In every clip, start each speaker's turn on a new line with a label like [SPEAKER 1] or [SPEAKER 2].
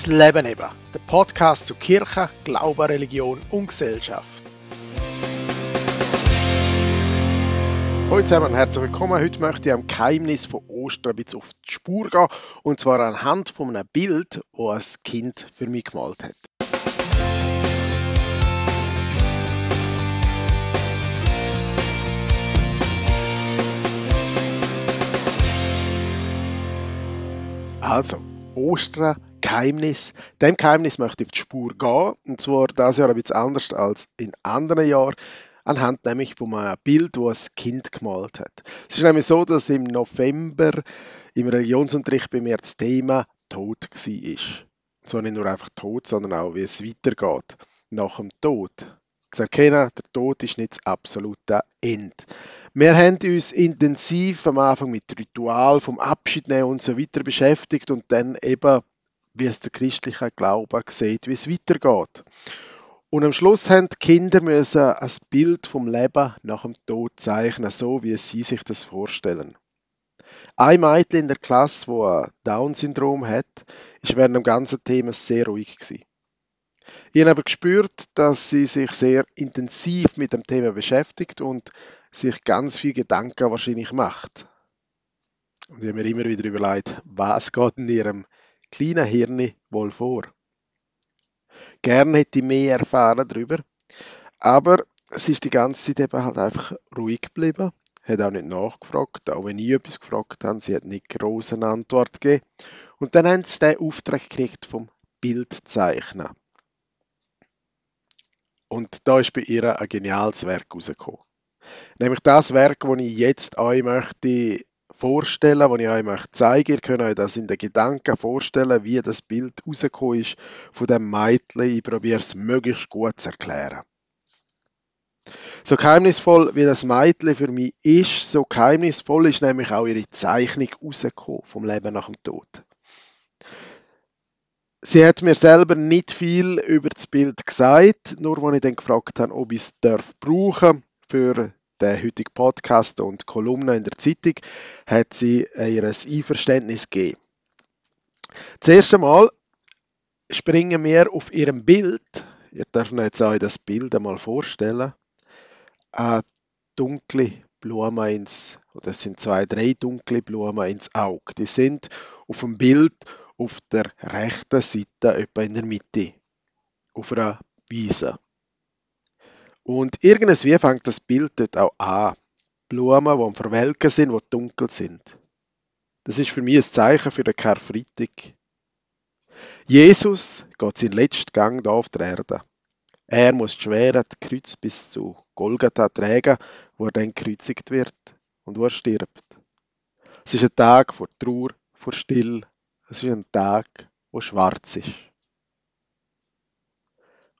[SPEAKER 1] Das Leben eben, der Podcast zu Kirche, Glaube, Religion und Gesellschaft. Hallo zusammen herzlich willkommen. Heute möchte ich am Geheimnis von Ostern ein bisschen auf die Spur gehen. Und zwar anhand von einem Bild, das ein Kind für mich gemalt hat. Also, Ostern, Geheimnis. Dem Geheimnis möchte ich auf die Spur gehen. Und zwar das Jahr ein bisschen anders als in anderen Jahren. Anhand nämlich von einem Bild, das ein Kind gemalt hat. Es ist nämlich so, dass im November im Religionsunterricht bei mir das Thema Tod war. Und zwar nicht nur einfach Tod, sondern auch, wie es weitergeht nach dem Tod. Zu erkennen, der Tod ist nicht das absolute Ende. Wir haben uns intensiv am Anfang mit Ritual vom Abschied nehmen und so weiter beschäftigt und dann eben, wie es der christliche Glaube sieht, wie es weitergeht. Und am Schluss haben die Kinder müssen ein Bild vom Leben nach dem Tod zeichnen, so wie sie sich das vorstellen. Ein Mädchen in der Klasse, wo ein Down-Syndrom hat, ist während dem ganzen Thema sehr ruhig gewesen. Ich habe aber gespürt, dass sie sich sehr intensiv mit dem Thema beschäftigt und sich ganz viel Gedanken wahrscheinlich macht. Und ich habe mir immer wieder überlegt, was geht in ihrem kleinen Hirn wohl vor. Gerne hätte ich mehr erfahren darüber, aber sie ist die ganze Zeit eben halt einfach ruhig geblieben, hat auch nicht nachgefragt, auch wenn ich etwas gefragt habe, sie hat nicht groß eine Antwort gegeben. Und dann haben sie den Auftrag gekriegt vom Bildzeichner. Und da ist bei ihr ein geniales Werk rausgekommen. Nämlich das Werk, das ich jetzt euch möchte vorstellen, das ich euch möchte. Ihr könnt euch das in den Gedanken vorstellen, wie das Bild rausgekommen ist von dem Mädchen. Ich probiere es möglichst gut zu erklären. So geheimnisvoll wie das Mädchen für mich ist, so geheimnisvoll ist nämlich auch ihre Zeichnung rausgekommen vom Leben nach dem Tod. Sie hat mir selber nicht viel über das Bild gesagt, nur als ich dann gefragt habe, ob ich es darf brauchen für den heutigen Podcast und Kolumne in der Zeitung, hat sie ihr Einverständnis gegeben. Das erste Mal springen wir auf ihrem Bild, ihr dürft euch jetzt das Bild einmal vorstellen, eine dunkle Blume ins, oder es sind zwei, drei dunkle Blumen ins Auge. Die sind auf dem Bild auf der rechten Seite, etwa in der Mitte, auf einer Wiese. Und irgendwie fängt das Bild dort auch an. Blumen, die am Verwelken sind, die dunkel sind. Das ist für mich ein Zeichen für den Karfreitag. Jesus geht seinen letzten Gang hier auf der Erde. Er muss das schwere Kreuz bis zu Golgatha tragen, wo er dann gekreuzigt wird und wo er stirbt. Es ist ein Tag vor Trauer, vor Still, es ist ein Tag, wo schwarz ist.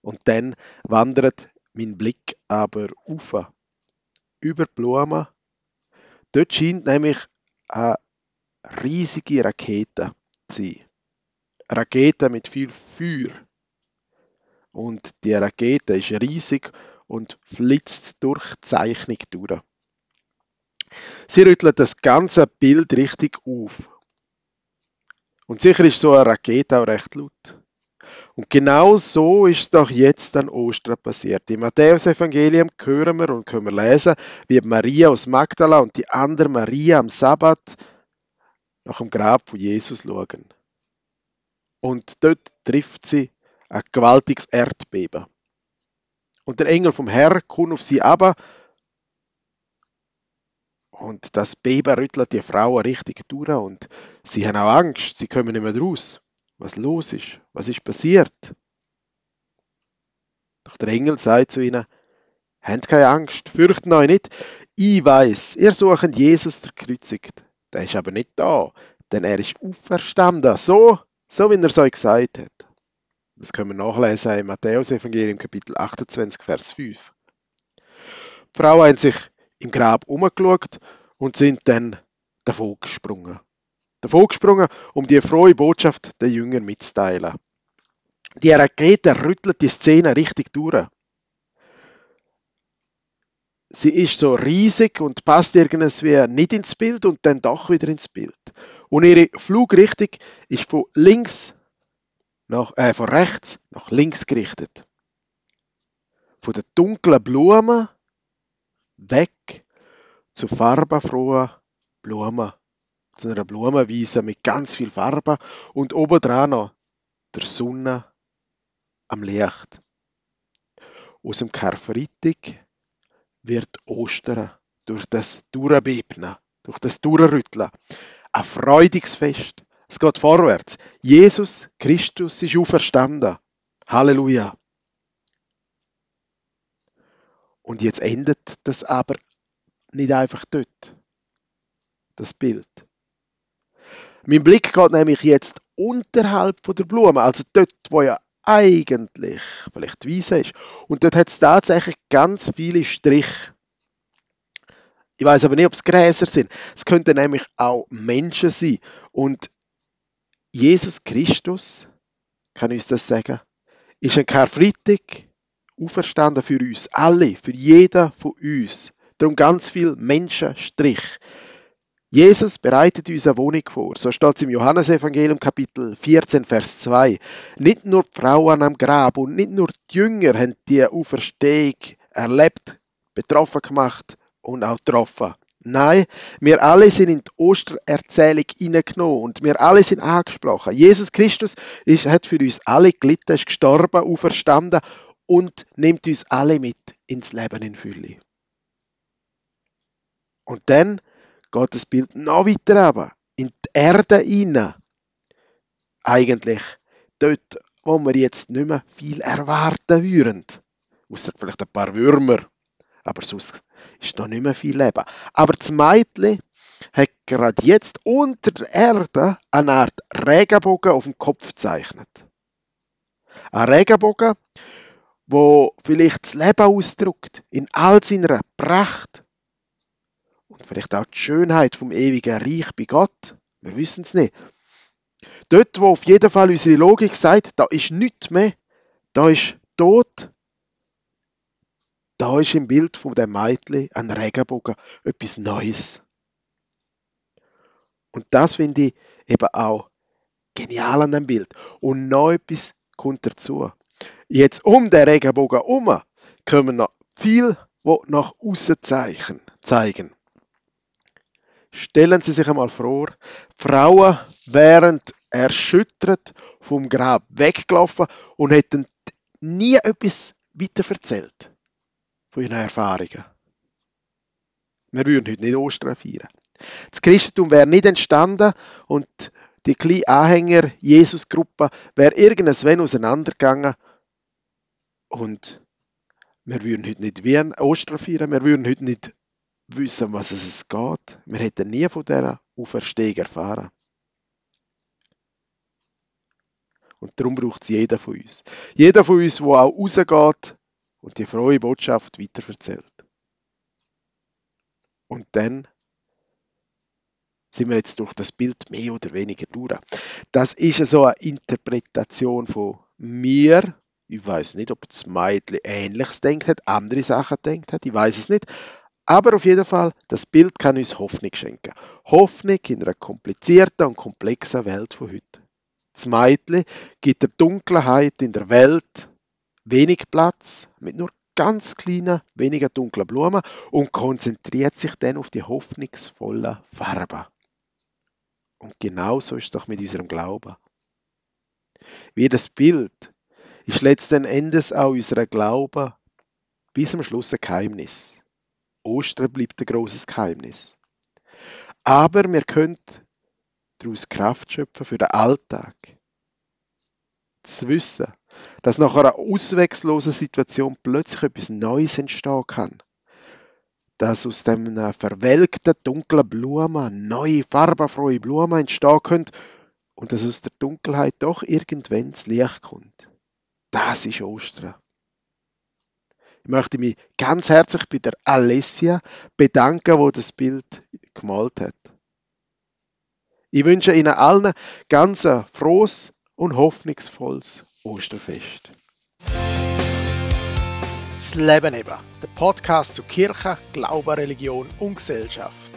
[SPEAKER 1] Und dann wandert mein Blick aber auf, über die Blumen. Dort scheint nämlich eine riesige Rakete zu sein. Eine Rakete mit viel Feuer. Und die Rakete ist riesig und flitzt durch die Zeichnung durch. Sie rüttelt das ganze Bild richtig auf und sicher ist so eine Rakete auch recht laut. Und genau so ist es doch jetzt an Ostern passiert. Im Matthäus-Evangelium hören wir und können wir lesen, wie Maria aus Magdala und die andere Maria am Sabbat nach dem Grab von Jesus schauen. Und dort trifft sie ein gewaltiges Erdbeben. Und der Engel vom Herr kommt auf sie aber und das Baby rüttelt die Frauen richtig durch und sie haben auch Angst, sie kommen nicht mehr raus. Was los ist? Was ist passiert? Doch der Engel sagt zu ihnen, Habt keine Angst, fürchten euch nicht. Ich weiß, ihr sucht Jesus der Kreuzigt. Der ist aber nicht da, denn er ist auferstanden, so, so wie er es euch gesagt hat. Das können wir nachlesen im Matthäus-Evangelium, Kapitel 28, Vers 5. Die Frauen haben sich im Grab umgeschaut und sind dann davon gesprungen. Davon gesprungen, um die frohe Botschaft der Jünger mitzuteilen. Die Rakete rüttelt die Szene richtig durch. Sie ist so riesig und passt irgendwie nicht ins Bild und dann doch wieder ins Bild. Und ihre Flugrichtung ist von links nach, äh, von rechts nach links gerichtet. Von den dunklen Blumen weg zu farbenfrohen Blumen. Einer Blumenwiese mit ganz viel Farbe und obendran noch der Sonne am Licht. Aus dem Karfreitag wird Ostern durch das Durchbeben, durch das Durchrütteln. Ein freudiges Fest. Es geht vorwärts. Jesus Christus ist auferstanden. Halleluja. Und jetzt endet das aber nicht einfach dort. Das Bild. Mein Blick geht nämlich jetzt unterhalb von der Blume, also dort, wo ja eigentlich vielleicht Wiese ist. Und dort hat es tatsächlich ganz viele Striche. Ich weiß aber nicht, ob es Gräser sind. Es könnten nämlich auch Menschen sein. Und Jesus Christus, kann uns das sagen, ist ein Karfreitag auferstanden für uns alle, für jeden von uns. Darum ganz viel Menschenstrich. Jesus bereitet uns eine Wohnung vor. So steht es im Johannesevangelium Kapitel 14, Vers 2. Nicht nur die Frauen am Grab und nicht nur die Jünger haben die Auferstehung erlebt, betroffen gemacht und auch getroffen. Nein, wir alle sind in die Ostererzählung hineingenommen und wir alle sind angesprochen. Jesus Christus ist, hat für uns alle gelitten, ist gestorben, auferstanden und nimmt uns alle mit ins Leben in Fülle. Und dann geht das Bild noch weiter runter, in die Erde hinein. Eigentlich dort, wo wir jetzt nicht mehr viel erwarten würden. Außer vielleicht ein paar Würmer. Aber sonst ist da nicht mehr viel Leben. Aber das Mädchen hat gerade jetzt unter der Erde eine Art Regenbogen auf dem Kopf gezeichnet. Ein Regenbogen, wo vielleicht das Leben ausdrückt, in all seiner Pracht vielleicht auch die Schönheit vom ewigen Reich bei Gott. Wir wissen es nicht. Dort, wo auf jeden Fall unsere Logik sagt, da ist nichts mehr, da ist Tod, da ist im Bild von dem Mädchen ein Regenbogen etwas Neues. Und das finde ich eben auch genial an dem Bild. Und noch etwas kommt dazu. Jetzt um den Regenbogen herum kommen noch viel, wo nach außen zeigen. Stellen Sie sich einmal vor, Frauen wären erschüttert vom Grab weggelaufen und hätten nie etwas weiter erzählt von ihren Erfahrungen. Wir würden heute nicht Ostern feiern. Das Christentum wäre nicht entstanden und die kleine Anhänger Jesus-Gruppe wäre irgendwann auseinandergegangen und wir würden heute nicht wie Ostern feiern, wir würden heute nicht wissen, was es geht. Wir hätten nie von dieser Auferstehung erfahren. Und darum braucht es jeder von uns. Jeder von uns, der auch rausgeht und die frohe Botschaft weiterverzählt. Und dann sind wir jetzt durch das Bild mehr oder weniger durch. Das ist so eine Interpretation von mir. Ich weiß nicht, ob das Mädchen Ähnliches denkt hat, andere Sachen denkt hat. Ich weiß es nicht. Aber auf jeden Fall, das Bild kann uns Hoffnung schenken. Hoffnung in einer komplizierten und komplexen Welt von heute. Das Mädchen gibt der Dunkelheit in der Welt wenig Platz, mit nur ganz kleinen, weniger dunklen Blumen und konzentriert sich dann auf die hoffnungsvollen Farben. Und genau so ist es doch mit unserem Glauben. Wie das Bild ist letzten Endes auch unser Glaube bis zum Schluss ein Geheimnis. Ostern bleibt ein großes Geheimnis. Aber wir können daraus Kraft schöpfen für den Alltag. Zu wissen, dass nach einer ausweglosen Situation plötzlich etwas Neues entstehen kann. Dass aus dem verwelkten, dunklen Blumen neue, farbenfrohe Blumen entstehen können und dass aus der Dunkelheit doch irgendwann das Licht kommt. Das ist Ostern. Ich möchte mich ganz herzlich bei der Alessia bedanken, wo das Bild gemalt hat. Ich wünsche Ihnen allen ganz ein frohes und hoffnungsvolles Osterfest. Das Leben eben, der Podcast zu Kirche, Glaube, Religion und Gesellschaft.